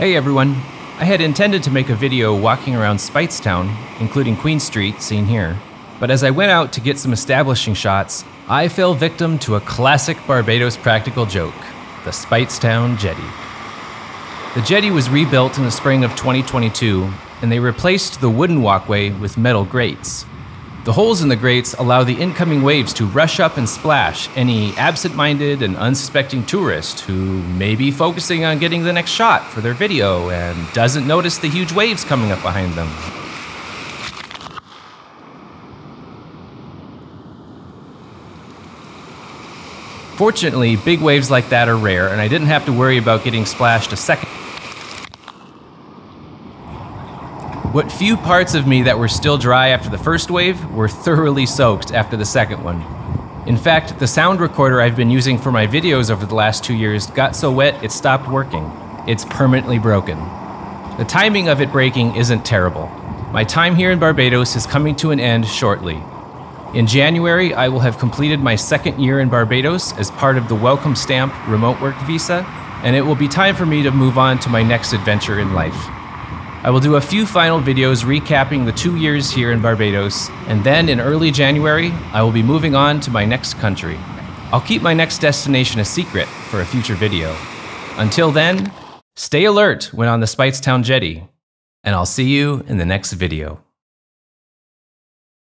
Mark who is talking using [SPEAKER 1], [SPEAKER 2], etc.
[SPEAKER 1] Hey everyone! I had intended to make a video walking around Speightstown, including Queen Street, seen here, but as I went out to get some establishing shots, I fell victim to a classic Barbados practical joke the Speightstown Jetty. The jetty was rebuilt in the spring of 2022, and they replaced the wooden walkway with metal grates. The holes in the grates allow the incoming waves to rush up and splash any absent minded and unsuspecting tourist who may be focusing on getting the next shot for their video and doesn't notice the huge waves coming up behind them. Fortunately, big waves like that are rare, and I didn't have to worry about getting splashed a second. What few parts of me that were still dry after the first wave were thoroughly soaked after the second one. In fact, the sound recorder I've been using for my videos over the last two years got so wet it stopped working. It's permanently broken. The timing of it breaking isn't terrible. My time here in Barbados is coming to an end shortly. In January, I will have completed my second year in Barbados as part of the Welcome Stamp remote work visa, and it will be time for me to move on to my next adventure in life. I will do a few final videos recapping the two years here in Barbados, and then in early January, I will be moving on to my next country. I'll keep my next destination a secret for a future video. Until then, stay alert when on the Speightstown jetty, and I'll see you in the next video.